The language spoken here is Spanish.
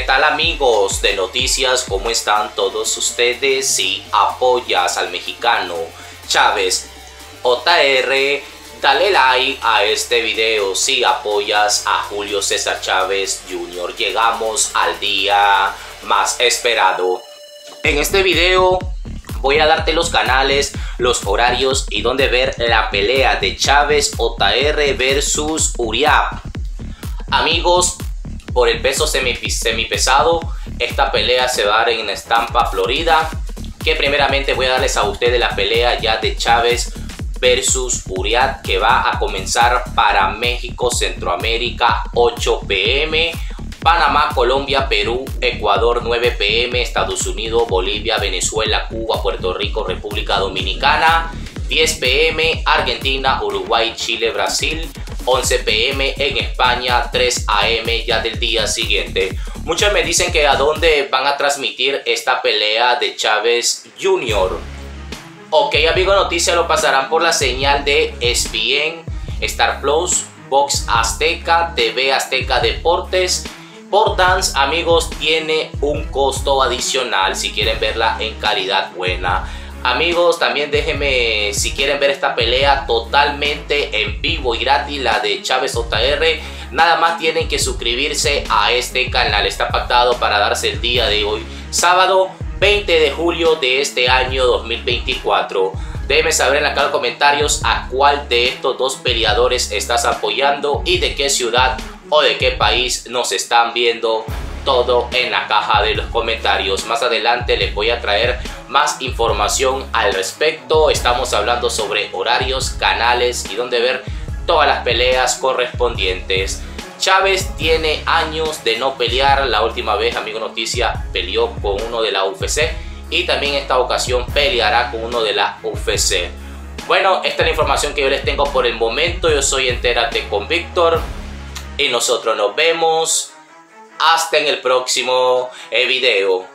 tal amigos de noticias? ¿Cómo están todos ustedes? Si apoyas al mexicano Chávez JR, dale like a este video. Si apoyas a Julio César Chávez Jr. Llegamos al día más esperado. En este video voy a darte los canales, los horarios y donde ver la pelea de Chávez JR versus Uriab. Amigos, por el peso semipesado. Esta pelea se va a dar en Estampa, Florida. Que primeramente voy a darles a ustedes la pelea ya de Chávez versus Uriat que va a comenzar para México, Centroamérica 8 pm. Panamá, Colombia, Perú, Ecuador 9 pm, Estados Unidos, Bolivia, Venezuela, Cuba, Puerto Rico, República Dominicana 10 pm, Argentina, Uruguay, Chile, Brasil 11 pm en España, 3 am ya del día siguiente. Muchos me dicen que a dónde van a transmitir esta pelea de Chávez Jr. Ok, amigo, noticia lo pasarán por la señal de ESPN, Star Plus, Box Azteca, TV Azteca Deportes. Por Dance, amigos, tiene un costo adicional si quieren verla en calidad buena. Amigos, también déjenme si quieren ver esta pelea totalmente en vivo y gratis, la de Chávez JR. Nada más tienen que suscribirse a este canal. Está pactado para darse el día de hoy, sábado 20 de julio de este año 2024. Déjenme saber en la caja de comentarios a cuál de estos dos peleadores estás apoyando y de qué ciudad o de qué país nos están viendo todo en la caja de los comentarios. Más adelante les voy a traer más información al respecto. Estamos hablando sobre horarios, canales y dónde ver todas las peleas correspondientes. Chávez tiene años de no pelear. La última vez, amigo noticia, peleó con uno de la UFC y también esta ocasión peleará con uno de la UFC. Bueno, esta es la información que yo les tengo por el momento. Yo soy Entérate con Víctor y nosotros nos vemos hasta en el próximo eh, video.